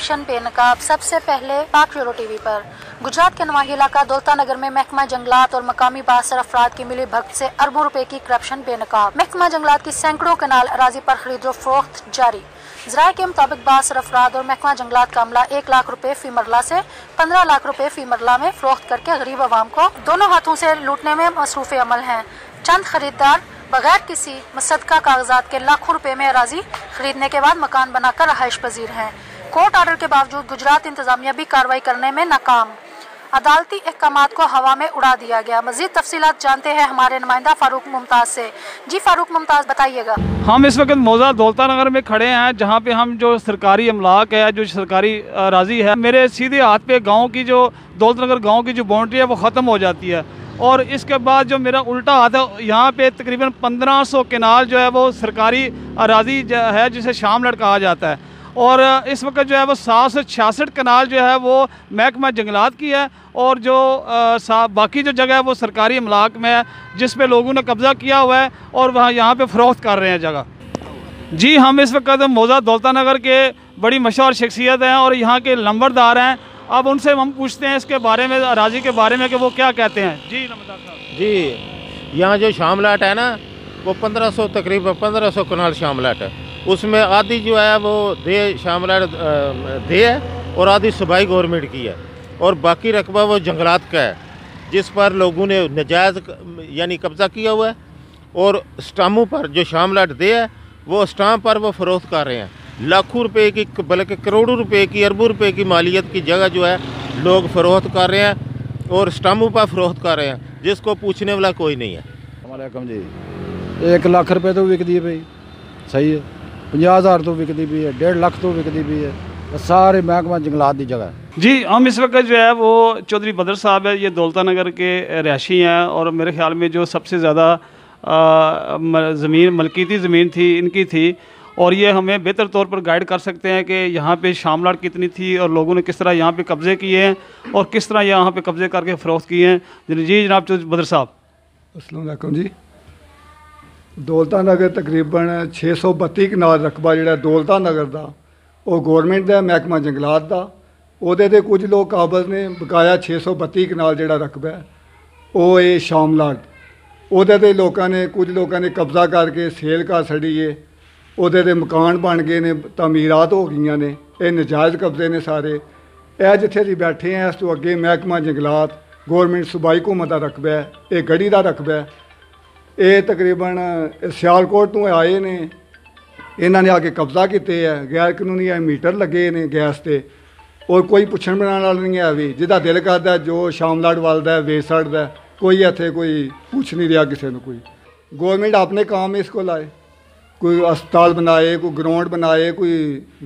Corruption پہ نقاب، سب سے پہلے پاک یورو ٹی وی پر۔ گجرات کے نواحی علاقہ دولتا نگر میں محکمہ جنگلات اور مقامی باثر افراد کی ملی بھگت سے اربوں روپے کی کرپشن بے نقاب۔ محکمہ جنگلات کی سینکڑوں کنال اراضی پر خرید و فروخت جاری۔ ذرائع کے مطابق باثر افراد اور محکمہ جنگلات کا عملہ ایک لاکھ روپے فی مرلہ سے پندرہ لاکھ روپے فی مرلہ میں فروخت کر کے غریب عوام کو دونوں ہاتھوں سے لوٹنے میں مصروف عمل ہیں۔ چند خریدار بغیر کسی مصدقہ کاغذات کے لاکھوں روپے میں اراضی خریدنے کے بعد مکان بنا کر رہائش پذیر ہیں۔ کورٹ آرڈر کے باوجود گجرات انتظامیہ بھی کاروائی کرنے میں ناکام۔ عدالتی احکامات کو ہوا میں اڑا دیا گیا۔ مزید تفصیلات جانتے ہیں ہمارے نمائندہ فاروق ممتاز سے۔ جی فاروق ممتاز، بتائیے گا۔ ہم اس وقت موزہ دولتہ نگر میں کھڑے ہیں، جہاں پہ ہم جو سرکاری املاک ہے، جو سرکاری راضی ہے، میرے سیدھے ہاتھ پہ گاؤں کی جو دولت نگر گاؤں کی جو باؤنڈری ہے، وہ ختم ہو جاتی ہے۔ اور اس کے بعد جو میرا الٹا ہاتھ ہے، یہاں پہ تقریباً پندرہ سو کنال جو ہے، وہ سرکاری اراضی ہے، جسے شام لڑکا آ جاتا ہے۔ اور اس وقت جو ہے وہ سات سو چھیاسٹھ کنال جو ہے وہ محکمہ جنگلات کی ہے اور جو باقی جو جگہ ہے وہ سرکاری املاک میں ہے، جس پہ لوگوں نے قبضہ کیا ہوا ہے اور وہاں یہاں پہ فروخت کر رہے ہیں جگہ۔ جی ہم اس وقت موزہ دولتہ نگر کے بڑی مشہور شخصیت ہیں اور یہاں کے لمبردار ہیں۔ اب ان سے ہم پوچھتے ہیں اس کے بارے میں اراضی کے بارے میں کہ وہ کیا کہتے ہیں۔ جی صاحب۔ جی یہاں جو شاملاٹ ہے نا، وہ پندرہ سو تقریباً پندرہ سو کنال شاملاٹ ہے۔ اس میں آدھی جو ہے وہ دے شاملہ دے ہے اور آدھی صبائی گورنمنٹ کی ہے۔ اور باقی رقبہ وہ جنگلات کا ہے، جس پر لوگوں نے نجائز یعنی قبضہ کیا ہوا ہے۔ اور اسٹاموں پر جو شاملاٹ دے ہے، وہ اسٹام پر وہ فروخت کر رہے ہیں۔ لاکھوں روپے کی، بلکہ کروڑوں روپے کی، اربوں روپے کی مالیت کی جگہ جو ہے لوگ فروخت کر رہے ہیں اور اسٹاموں پر فروخت کر رہے ہیں، جس کو پوچھنے والا کوئی نہیں ہے۔ السلام علیکم جی۔ ایک لاکھ روپے تو وک دیے بھائی، صحیح ہے۔ پنجہ ہزار تو ਵਿਕਦੀ بھی ہے ڈیڑھ لکھ تو ਵਿਕਦੀ بھی ہے۔ سارے محکمہ جنگلات دی جگہ ہے۔ جی ہم اس وقت جو ہے وہ چودھری بدر صاحب ہے یہ دولتہ نگر کے رہائشی ہیں۔ اور میرے خیال میں جو سب سے زیادہ زمین ملکیتی زمین تھی ان کی تھی۔ اور یہ ہمیں بہتر طور پر گائیڈ کر سکتے ہیں کہ یہاں پہ شاملات کتنی تھی اور لوگوں نے کس طرح یہاں پہ قبضے کیے ہیں اور کس طرح یہاں پہ قبضے کر کے فروخت کیے ہیں۔ جی جناب چودھری بدر صاحب۔ السلام علیکم جی۔ ਦੌਲਤਾ ਨਗਰ ਤਕਰੀਬਨ 632 ਕਨਾਲ ਰਕਬਾ ਜਿਹੜਾ ਦੌਲਤਾ ਨਗਰ ਦਾ, ਉਹ ਗਵਰਨਮੈਂਟ ਦਾ, ਮਹਿਕਮਾ ਜੰਗਲਾਤ ਦਾ। ਉਹਦੇ ਤੇ ਕੁਝ ਲੋਕ ਕਾਬਜ਼ ਨੇ, ਬਕਾਇਆ 632 ਕਨਾਲ ਜਿਹੜਾ ਰਕਬਾ ਉਹ ਇਹ ਸ਼ਾਮਲਾਟ ਉਹਦੇ ਤੇ ਲੋਕਾਂ ਨੇ, ਕੁਝ ਲੋਕਾਂ ਨੇ ਕਬਜ਼ਾ ਕਰਕੇ ਸੇਲ ਕਰ ਛੜੀ ਏ। ਉਹਦੇ ਤੇ ਮਕਾਨ ਬਣ ਗਏ ਨੇ, ਤਾਮੀਰਾਤ ਹੋ ਗਈਆਂ ਨੇ, ਇਹ ਨਜਾਇਜ਼ ਕਬਜ਼ੇ ਨੇ ਸਾਰੇ। ਇਹ ਜਿੱਥੇ ਅਸੀਂ ਬੈਠੇ ਆ ਇਸ ਤੋਂ ਅੱਗੇ ਮਹਿਕਮਾ ਜੰਗਲਾਤ ਗਵਰਨਮੈਂਟ ਸੂਬਾਈ ਹਕੂਮਤ ਦਾ ਰਕਬਾ ਹੈ, ਇਹ ਗੜੀ ਦਾ ਰਕਬਾ ਹੈ। ਇਹ ਤਕਰੀਬਨ ਸਿਆਲਕੋਟ ਤੋਂ ਆਏ ਨੇ। ਇਹਨਾਂ ਨੇ ਆ ਕੇ ਕਬਜ਼ਾ ਕੀਤੇ ਹੈ ਗੈਰ ਕਾਨੂੰਨੀ ਆ ਮੀਟਰ ਲੱਗੇ ਨੇ ਗੈਸ ਤੇ। ਔਰ ਕੋਈ ਪੁੱਛਣ ਬਣਾਉਣ ਵਾਲਾ ਨਹੀਂ ਆ ਵੀ। ਜਿਹਦਾ ਦਿਲ ਕਰਦਾ, ਜੋ ਸ਼ਾਮਲਾੜ ਵੱਲਦਾ ਵੇਸੜ ਦਾ ਕੋਈ ਇੱਥੇ ਕੋਈ ਪੁੱਛ ਨਹੀਂ ਰਿਹਾ ਕਿਸੇ ਨੂੰ ਕੋਈ। ਗਵਰਨਮੈਂਟ ਆਪਣੇ ਕੰਮ ਇਸ ਕੋਲ ਆਏ। ਕੋਈ ਹਸਪਤਾਲ ਬਣਾਏ, ਕੋਈ ਗਰਾਊਂਡ ਬਣਾਏ, ਕੋਈ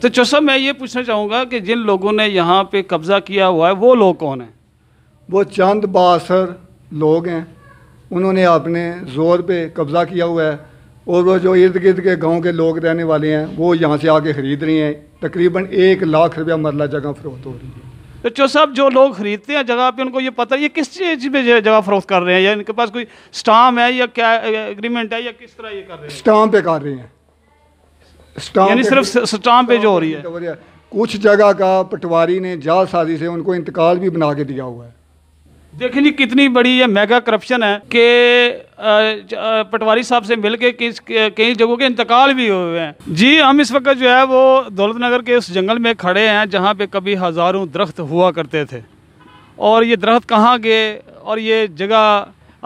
تو چوسا میں یہ پوچھنا چاہوں گا کہ جن لوگوں نے یہاں پہ قبضہ کیا ہوا ہے وہ لوگ کون ہیں؟ وہ چند باثر لوگ ہیں انہوں نے اپنے زور پہ قبضہ کیا ہوا ہے اور وہ جو ارد گرد کے گاؤں کے لوگ رہنے والے ہیں وہ یہاں سے آ کے خرید رہے ہیں۔ تقریباً ایک لاکھ روپیہ مرلہ جگہ فروخت ہو رہی ہے۔ تو چو صاحب جو لوگ خریدتے ہیں جگہ پہ ان کو یہ پتہ یہ کس چیز پہ جگہ فروخت کر رہے ہیں؟ یا ان کے پاس کوئی سٹام ہے یا کیا اگریمنٹ ہے یا کس طرح یہ کر رہے ہیں؟ سٹام پہ کر رہے ہیں۔ یعنی صرف سٹام پہ جو ہو رہی ہے۔ کچھ جگہ کا پٹواری نے جال سازی سے ان کو انتقال بھی بنا کے دیا ہوا ہے۔ دیکھیں جی کتنی بڑی یہ میگا کرپشن ہے کہ پٹواری صاحب سے مل کے کئی جگہوں کے انتقال بھی ہوئے ہیں۔ جی ہم اس وقت جو ہے وہ دولت نگر کے اس جنگل میں کھڑے ہیں جہاں پہ کبھی ہزاروں درخت ہوا کرتے تھے۔ اور یہ درخت کہاں گئے؟ اور یہ جگہ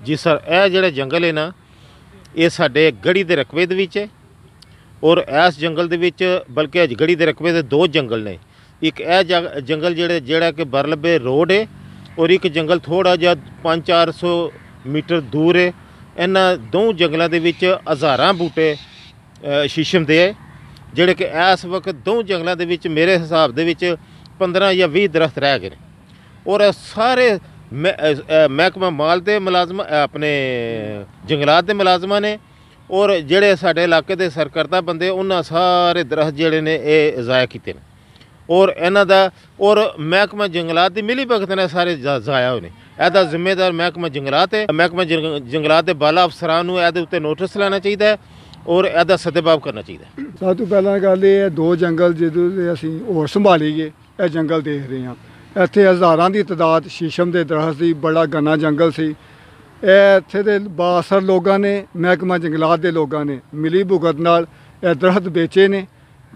ਜੀ ਸਰ ਇਹ ਜਿਹੜਾ ਜੰਗਲ ਹੈ ਨਾ ਇਹ ਸਾਡੇ ਗੜੀ ਦੇ ਰਕਬੇ ਦੇ ਵਿੱਚ ਹੈ ਔਰ ਇਸ ਜੰਗਲ ਦੇ ਵਿੱਚ ਬਲਕਿ ਗੜੀ ਦੇ ਰਕਬੇ ਦੇ ਦੋ ਜੰਗਲ ਨੇ ਇੱਕ ਇਹ ਜੰਗਲ ਜਿਹੜੇ ਜਿਹੜਾ ਕਿ ਬਰਲਬੇ ਰੋਡ ਹੈ ਔਰ ਇੱਕ ਜੰਗਲ ਥੋੜਾ ਜਿਹਾ 5-400 ਮੀਟਰ ਦੂਰ ਹੈ ਇਹਨਾਂ ਦੋ ਜੰਗਲਾਂ ਦੇ ਵਿੱਚ ਹਜ਼ਾਰਾਂ ਬੂਟੇ ਸ਼ੀਸ਼ਮ ਦੇ ਹੈ ਜਿਹੜੇ ਕਿ ਇਸ ਵਕਤ ਦੋ ਜੰਗਲਾਂ ਦੇ ਵਿੱਚ ਮੇਰੇ ਹਿਸਾਬ ਦੇ ਵਿੱਚ 15 ਜਾਂ 20 ਦਰਖਤ ਰਹਿ ਗਏ ਨੇ। ਔਰ ਸਾਰੇ ਮਹਿ- ਮਹਿਕਮਾ ਮਾਲ ਦੇ ਮੁਲਾਜ਼ਮ ਆਪਣੇ ਜੰਗਲਾਤ ਦੇ ਮੁਲਾਜ਼ਮਾਂ ਨੇ। ਔਰ ਜਿਹੜੇ ਸਾਡੇ ਇਲਾਕੇ ਦੇ ਸਰਕਰਤਾ ਬੰਦੇ, ਉਹਨਾਂ ਸਾਰੇ ਦਰਖਤ ਜਿਹੜੇ ਨੇ ਇਹ ਜ਼ਾਇਆ ਕੀਤੇ ਨੇ। ਔਰ ਇਹਨਾਂ ਦਾ, ਔਰ ਮਹਿਕਮਾ ਜੰਗਲਾਤ ਦੀ ਮਿਲੀ ਭਗਤ ਨੇ ਸਾਰੇ ਜ਼ਾ- ਜ਼ਾਇਆ ਹੋਏ ਨੇ। ਇਹਦਾ ਜ਼ਿੰਮੇਦਾਰ ਮਹਿਕਮਾ ਜੰਗਲਾਤ ਹੈ। ਮਹਿਕਮਾ ਜੰਗ- ਜੰਗਲਾਤ ਦੇ ਬਾਲਾ ਅਫਸਰਾਂ ਨੂੰ ਇਹਦੇ ਉੱਤੇ ਨੋਟਿਸ ਲੈਣਾ ਚਾਹੀਦਾ ਹੈ। ਔਰ ਇਹਦਾ ਸਤਿਭਾਵ ਕਰਨਾ ਚਾਹੀਦਾ ਸਭ ਤੋਂ ਪਹਿਲਾਂ ਗੱਲ ਇਹ ਹੈ, ਦੋ ਜੰਗਲ ਜਦੋਂ ਦੇ ਅਸੀਂ ਹੋਰ ਸੰਭਾਲੀਏ, ਇਹ ਜੰਗਲ ਦੇਖ ਰਹੇ ਹਾਂ। ਇੱਥੇ ਹਜ਼ਾਰਾਂ ਦੀ ਤਦਾਦ ਸ਼ੀਸ਼ਮ ਦੇ ਦਰਖਤ ਸੀ, ਬੜਾ ਗੰਨਾ ਜੰਗਲ ਸੀ। ਇਹ ਇੱਥੇ ਦੇ ਬਾਸਰ ਲੋਕਾਂ ਨੇ, ਮਹਿਕਮਾ ਜੰਗਲਾਤ ਦੇ ਲੋਕਾਂ ਨੇ ਮਿਲੀ ਭੁਗਤ ਨਾਲ ਇਹ ਦਰਖਤ ਵੇਚੇ ਨੇ।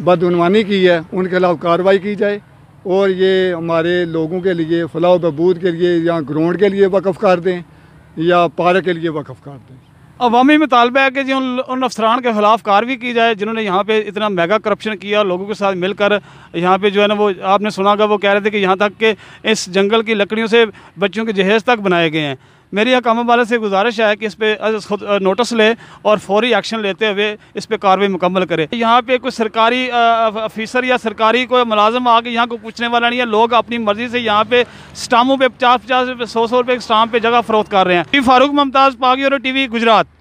بدعنوانی کی ہے، ان کے خلاف کارروائی کی جائے اور یہ ہمارے لوگوں کے لیے فلاح و بہبود کے لیے یا گراؤنڈ کے لیے وقف کر دیں یا پارک کے لیے وقف کر دیں۔ عوامی مطالبہ ہے کہ جی ان افسران کے خلاف کاروائی کی جائے، جنہوں نے یہاں پہ اتنا میگا کرپشن کیا، لوگوں کے ساتھ مل کر یہاں پہ جو ہے نا وہ آپ نے سنا گا وہ کہہ رہے تھے کہ یہاں تک کہ اس جنگل کی لکڑیوں سے بچوں کے جہیز تک بنائے گئے ہیں۔ میری حکام بالا سے گزارش ہے کہ اس پہ خود نوٹس لے اور فوری ایکشن لیتے ہوئے اس پہ کاروائی مکمل کرے۔ یہاں پہ کوئی سرکاری افیسر یا سرکاری کوئی ملازم آ کے یہاں کو پوچھنے والا نہیں ہے۔ لوگ اپنی مرضی سے یہاں پہ اسٹاموں پہ پچاس پچاس، سو سو روپے اسٹام پہ جگہ فروخت کر رہے ہیں۔ فاروق ممتاز پاگیور ٹی وی، گجرات۔